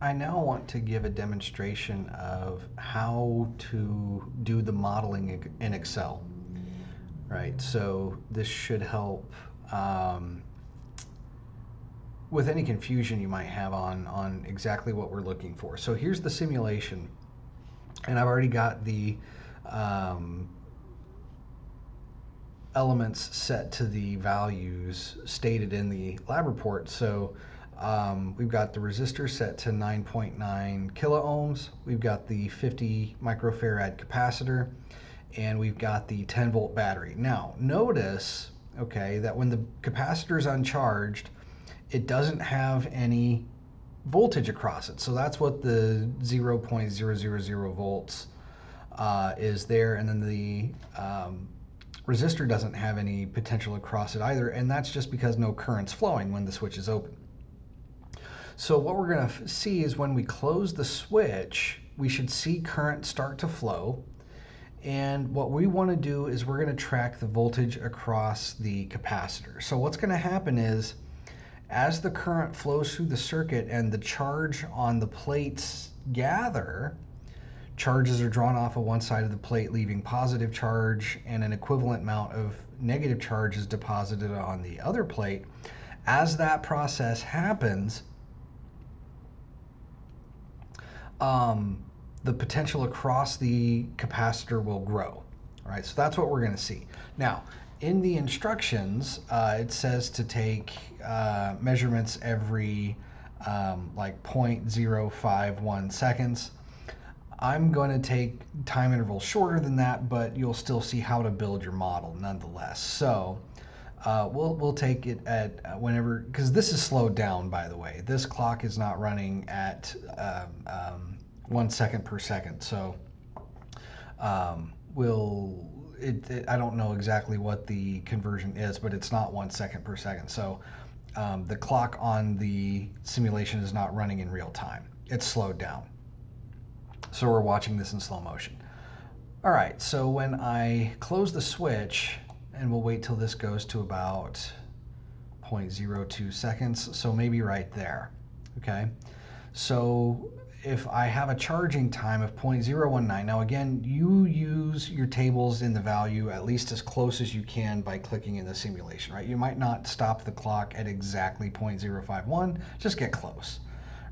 I now want to give a demonstration of how to do the modeling in Excel. Right, so this should help um, with any confusion you might have on, on exactly what we're looking for. So here's the simulation, and I've already got the um, elements set to the values stated in the lab report. So um, we've got the resistor set to 9.9 kilo ohms. We've got the 50 microfarad capacitor, and we've got the 10 volt battery. Now, notice, okay, that when the capacitor is uncharged, it doesn't have any voltage across it. So that's what the 0.000 volts uh, is there. And then the um, resistor doesn't have any potential across it either. And that's just because no current's flowing when the switch is open. So what we're going to see is when we close the switch, we should see current start to flow. And what we want to do is we're going to track the voltage across the capacitor. So what's going to happen is as the current flows through the circuit and the charge on the plates gather, charges are drawn off of one side of the plate, leaving positive charge, and an equivalent amount of negative charge is deposited on the other plate. As that process happens, um, the potential across the capacitor will grow. All right, so that's what we're going to see. Now, in the instructions, uh, it says to take uh, measurements every um, like 0.051 seconds. I'm going to take time intervals shorter than that, but you'll still see how to build your model nonetheless. So uh, we'll, we'll take it at uh, whenever, because this is slowed down, by the way. This clock is not running at um, um, one second per second. So um, we'll it, it, I don't know exactly what the conversion is, but it's not one second per second. So um, the clock on the simulation is not running in real time. It's slowed down. So we're watching this in slow motion. All right, so when I close the switch, and we'll wait till this goes to about 0.02 seconds, so maybe right there, okay? So if I have a charging time of 0.019, now again, you use your tables in the value at least as close as you can by clicking in the simulation, right? You might not stop the clock at exactly 0.051, just get close,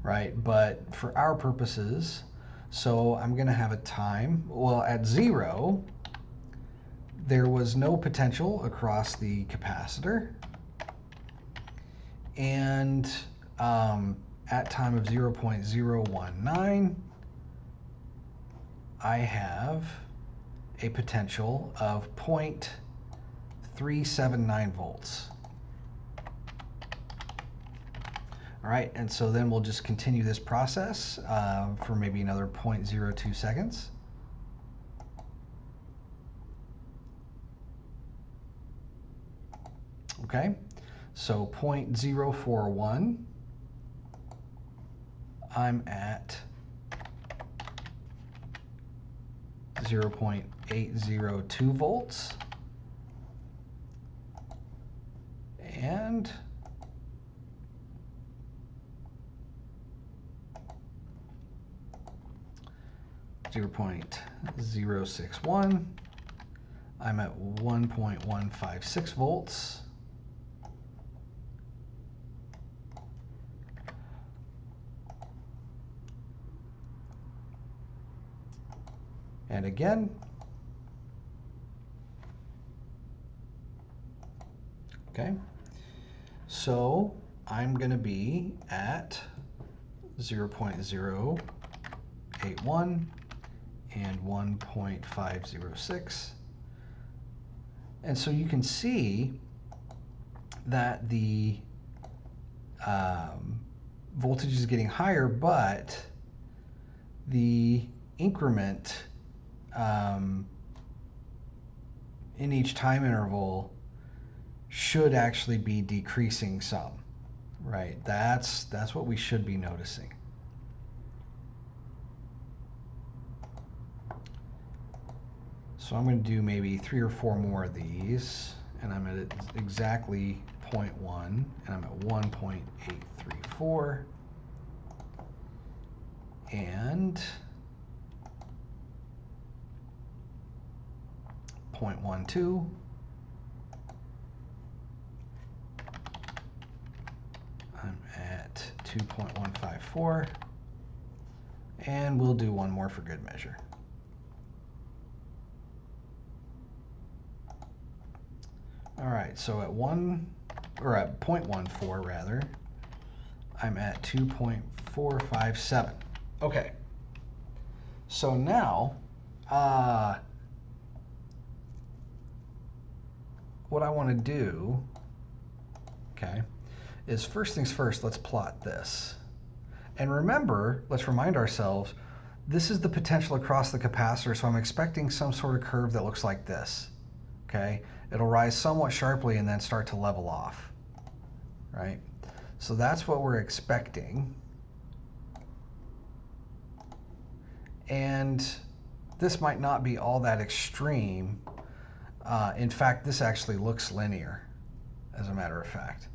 right? But for our purposes, so I'm gonna have a time, well at zero, there was no potential across the capacitor, and um, at time of 0.019, I have a potential of 0.379 volts. All right, and so then we'll just continue this process uh, for maybe another 0.02 seconds. Okay, so 0.041 I'm at 0.802 volts. And Zero point zero six one. I'm at one point one five six volts. And again, okay, so I'm going to be at 0.081 and 1.506. And so you can see that the um, voltage is getting higher, but the increment um, in each time interval should actually be decreasing some, right? That's, that's what we should be noticing. So I'm going to do maybe three or four more of these, and I'm at exactly 0.1, and I'm at 1.834. and 0.12 I'm at 2.154 and we'll do one more for good measure. All right, so at one, or at 0.14 rather, I'm at 2.457. Okay, so now, uh, what I want to do, okay, is first things first, let's plot this. And remember, let's remind ourselves, this is the potential across the capacitor, so I'm expecting some sort of curve that looks like this, okay? It'll rise somewhat sharply and then start to level off, right? So that's what we're expecting. And this might not be all that extreme. Uh, in fact, this actually looks linear, as a matter of fact.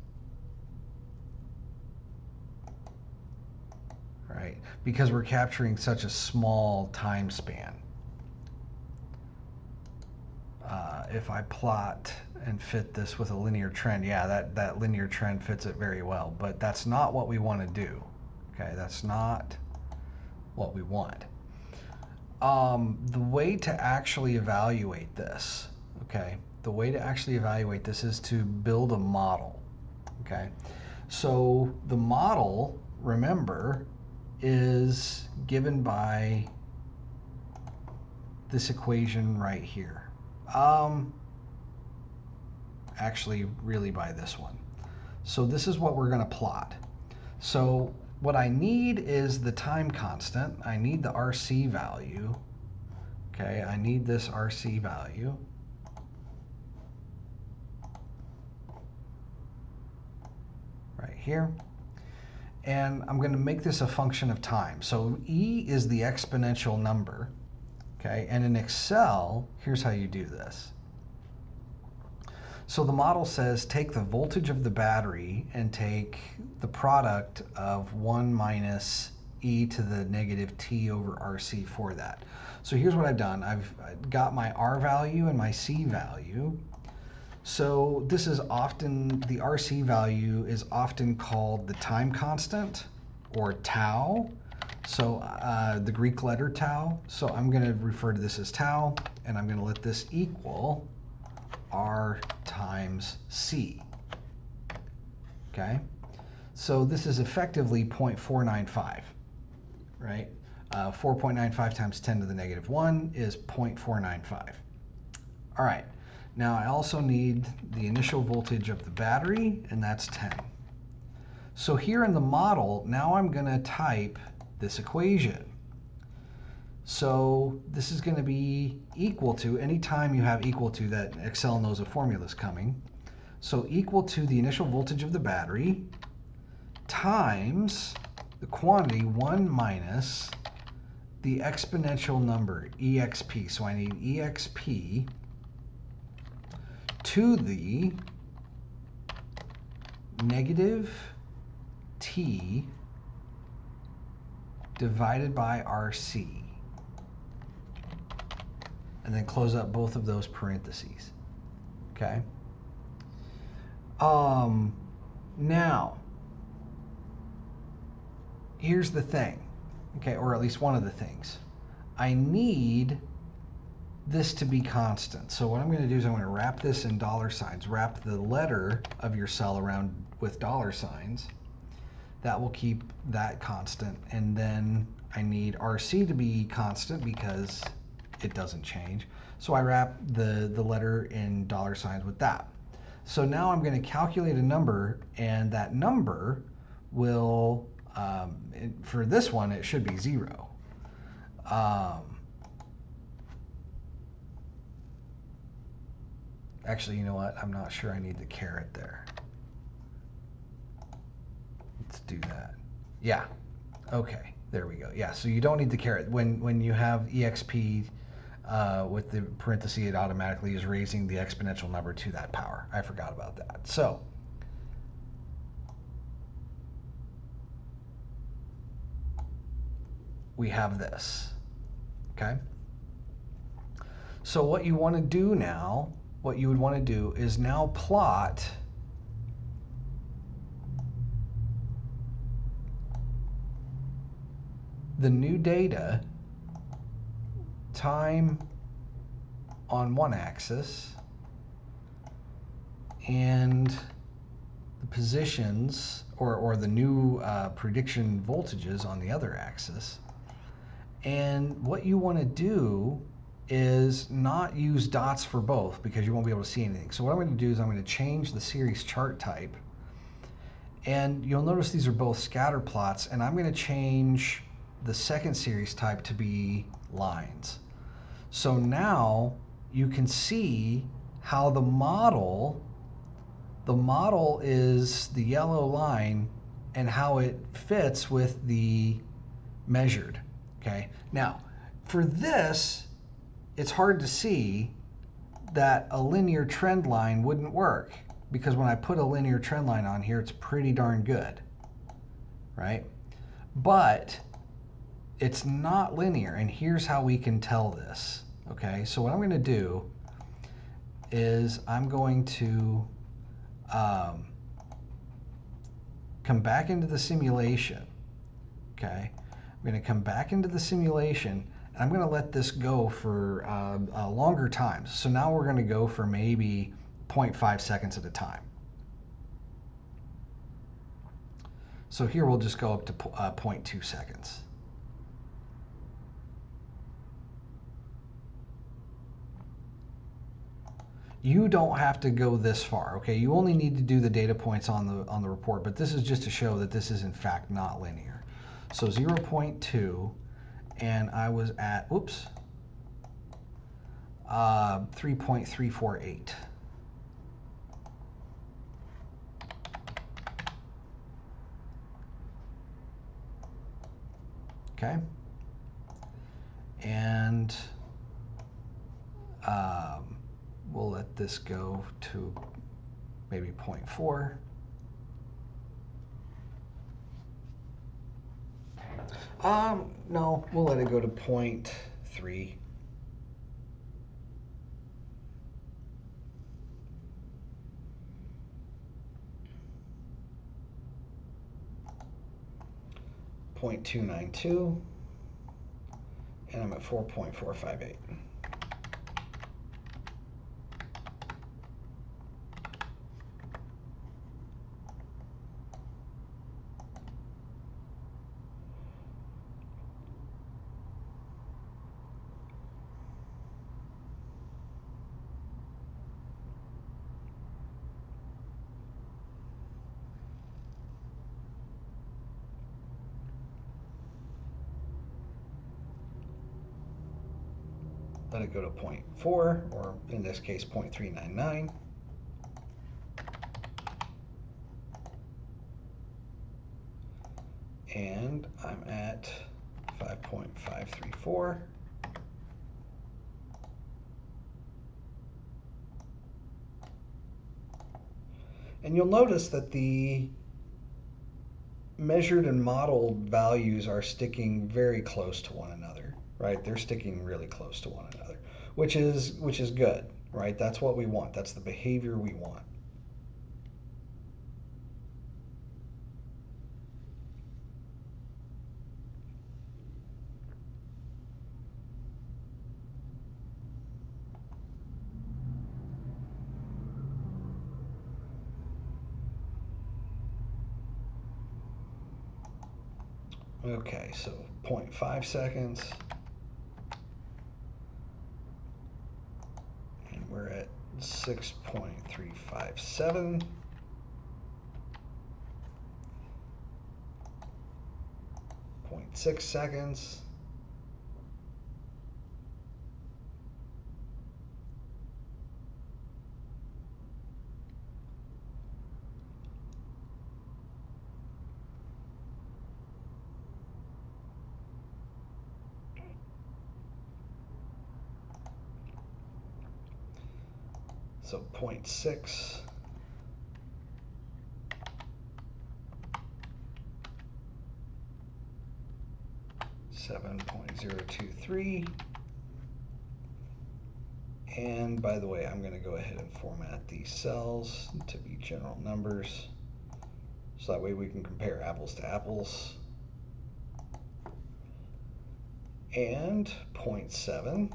right? Because we're capturing such a small time span. Uh, if I plot and fit this with a linear trend, yeah, that, that linear trend fits it very well, but that's not what we want to do. Okay, that's not what we want. Um, the way to actually evaluate this, okay, the way to actually evaluate this is to build a model, okay? So the model, remember, is given by this equation right here. Um, actually, really by this one. So this is what we're going to plot. So what I need is the time constant. I need the RC value. Okay, I need this RC value. Here and I'm going to make this a function of time. So E is the exponential number, okay? And in Excel, here's how you do this. So the model says take the voltage of the battery and take the product of 1 minus e to the negative t over rc for that. So here's what I've done. I've got my r value and my c value, so this is often, the RC value is often called the time constant or tau. So uh, the Greek letter tau. So I'm going to refer to this as tau, and I'm going to let this equal R times C. Okay? So this is effectively 0.495, right? Uh, 4.95 times 10 to the negative 1 is 0.495. All right. Now I also need the initial voltage of the battery, and that's 10. So here in the model, now I'm going to type this equation. So this is going to be equal to, anytime you have equal to that Excel knows a formula is coming. So equal to the initial voltage of the battery times the quantity 1 minus the exponential number, exp. So I need exp to the negative t divided by RC. And then close up both of those parentheses. Okay? Um, now, here's the thing, okay, or at least one of the things. I need this to be constant. So what I'm going to do is I'm going to wrap this in dollar signs. Wrap the letter of your cell around with dollar signs. That will keep that constant. And then I need RC to be constant because it doesn't change. So I wrap the, the letter in dollar signs with that. So now I'm going to calculate a number, and that number will, um, it, for this one, it should be zero. Um, Actually, you know what? I'm not sure I need the caret there. Let's do that. Yeah. Okay. There we go. Yeah. So you don't need the caret. When when you have exp uh, with the parenthesis, it automatically is raising the exponential number to that power. I forgot about that. So we have this. Okay? So what you want to do now, what you would want to do is now plot the new data time on one axis and the positions or, or the new uh, prediction voltages on the other axis. And what you want to do is not use dots for both because you won't be able to see anything. So what I'm going to do is I'm going to change the series chart type. And you'll notice these are both scatter plots and I'm going to change the second series type to be lines. So now you can see how the model, the model is the yellow line and how it fits with the measured, okay? Now, for this, it's hard to see that a linear trend line wouldn't work because when I put a linear trend line on here, it's pretty darn good, right? But it's not linear, and here's how we can tell this, okay? So what I'm gonna do is I'm going to um, come back into the simulation, okay? I'm gonna come back into the simulation I'm going to let this go for uh, uh, longer times. So now we're going to go for maybe 0.5 seconds at a time. So here we'll just go up to uh, 0.2 seconds. You don't have to go this far, okay? You only need to do the data points on the on the report, but this is just to show that this is in fact not linear. So 0.2 and I was at, whoops, uh, 3.348. Okay. And um, we'll let this go to maybe 0.4. Um, no, we'll let it go to point three. Point two nine two, and I'm at four point four five eight. Let it go to 0.4, or in this case 0.399. And I'm at 5.534. And you'll notice that the measured and modeled values are sticking very close to one another right? They're sticking really close to one another, which is which is good, right? That's what we want. That's the behavior we want. Okay, so 0.5 seconds. And we're at 6.357. Point six seconds. So 0.6. 7.023. And by the way, I'm going to go ahead and format these cells to be general numbers. So that way we can compare apples to apples. And 0.7.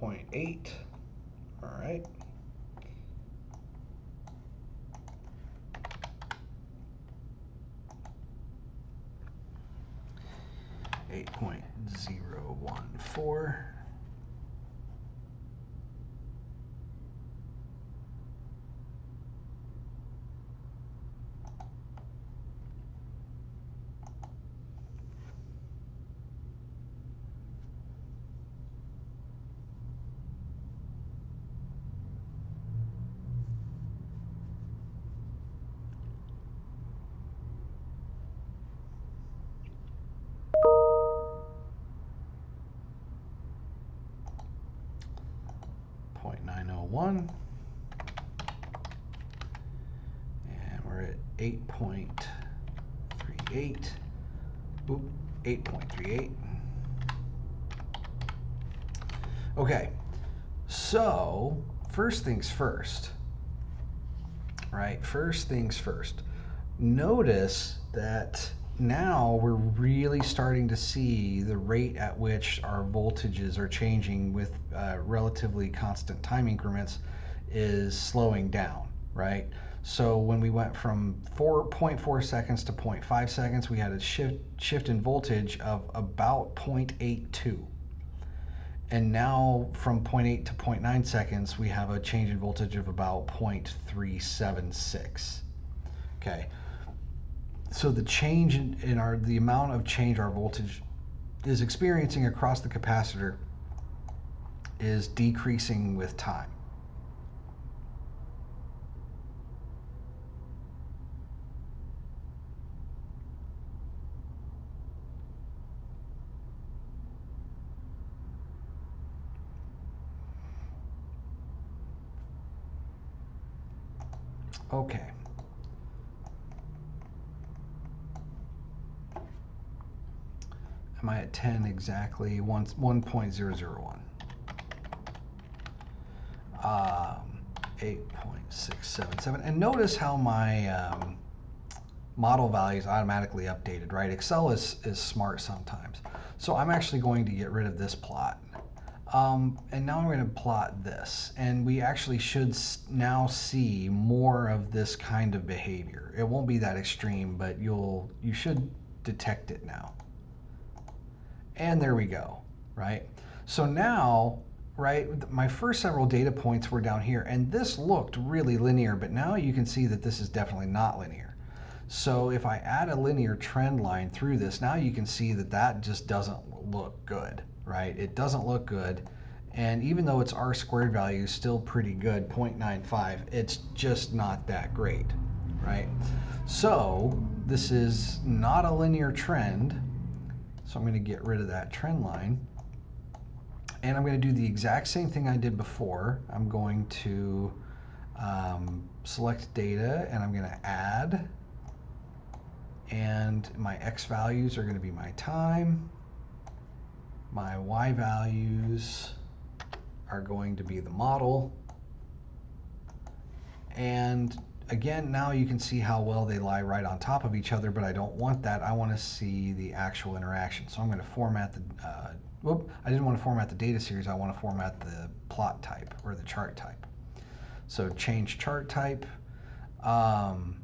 0.8. All right. 1. And we're at 8.38. Oop, 8.38. Okay, so first things first, right? First things first. Notice that now we're really starting to see the rate at which our voltages are changing with uh, relatively constant time increments is slowing down, right? So when we went from 4.4 seconds to 0.5 seconds, we had a shift, shift in voltage of about 0.82. And now from 0.8 to 0.9 seconds, we have a change in voltage of about 0.376. Okay, so the change in, in our the amount of change our voltage is experiencing across the capacitor is decreasing with time. Okay. am I at 10 exactly? 1, 1.001. Um, 8.677. And notice how my um, model value is automatically updated, right? Excel is, is smart sometimes. So I'm actually going to get rid of this plot. Um, and now I'm going to plot this. And we actually should now see more of this kind of behavior. It won't be that extreme, but you'll you should detect it now. And there we go, right? So now, right, my first several data points were down here, and this looked really linear, but now you can see that this is definitely not linear. So if I add a linear trend line through this, now you can see that that just doesn't look good, right? It doesn't look good. And even though its R squared value is still pretty good, 0.95, it's just not that great, right? So this is not a linear trend, so I'm going to get rid of that trend line. And I'm going to do the exact same thing I did before. I'm going to um, select data and I'm going to add. And my X values are going to be my time. My Y values are going to be the model. And again, now you can see how well they lie right on top of each other, but I don't want that. I want to see the actual interaction. So I'm going to format the, uh, whoop, I didn't want to format the data series. I want to format the plot type or the chart type. So change chart type. Um,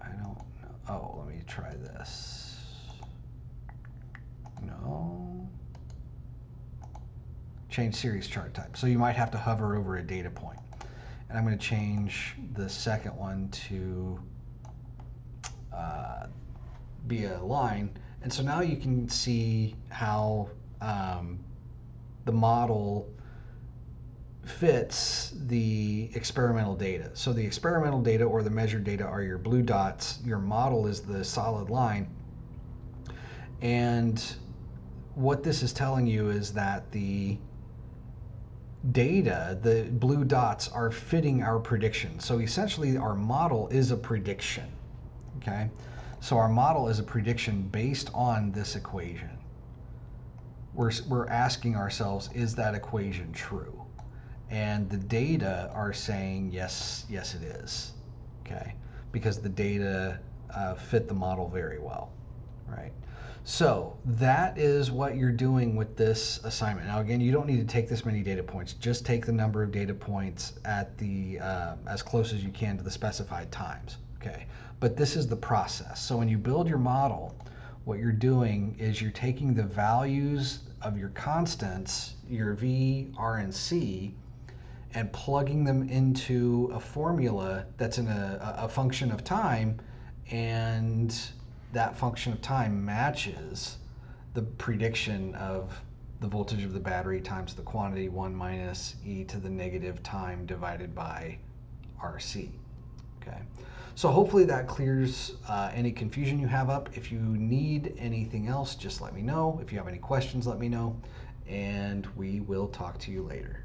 I don't know. Oh, let me try this. No. Change series chart type. So you might have to hover over a data point. And I'm going to change the second one to uh, be a line. And so now you can see how um, the model fits the experimental data. So the experimental data or the measured data are your blue dots. Your model is the solid line. And what this is telling you is that the data, the blue dots, are fitting our prediction. So essentially, our model is a prediction. Okay? So our model is a prediction based on this equation. We're, we're asking ourselves, is that equation true? And the data are saying, yes, yes, it is. Okay? Because the data uh, fit the model very well, right? So that is what you're doing with this assignment. Now, again, you don't need to take this many data points. Just take the number of data points at the uh, as close as you can to the specified times. Okay, but this is the process. So when you build your model, what you're doing is you're taking the values of your constants, your v, r, and c, and plugging them into a formula that's in a, a function of time, and that function of time matches the prediction of the voltage of the battery times the quantity 1 minus e to the negative time divided by RC. Okay, so hopefully that clears uh, any confusion you have up. If you need anything else, just let me know. If you have any questions, let me know, and we will talk to you later.